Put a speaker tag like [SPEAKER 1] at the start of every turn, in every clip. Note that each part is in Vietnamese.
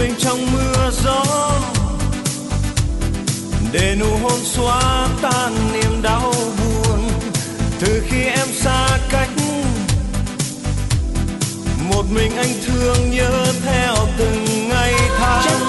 [SPEAKER 1] mình trong mưa gió. Để nụ
[SPEAKER 2] hôn xóa tan niềm đau buồn. Từ khi em xa cách, một mình
[SPEAKER 1] anh thương nhớ theo từng ngày tháng.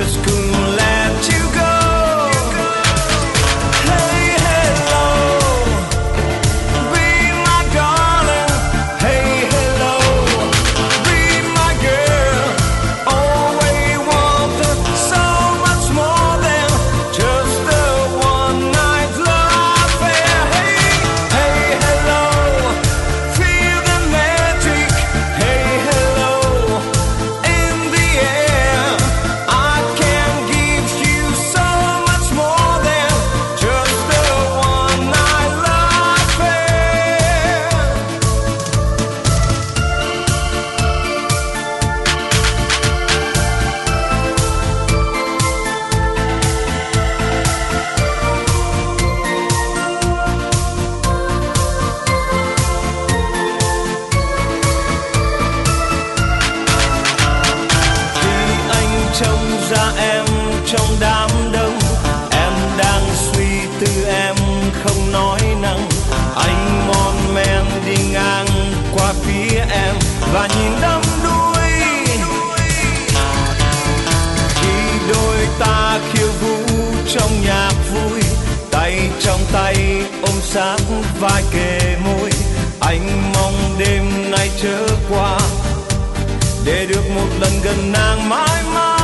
[SPEAKER 1] to school trong tay ôm sát vai kề môi. Anh mong đêm nay trở qua, để được một lần gần nàng mãi mãi.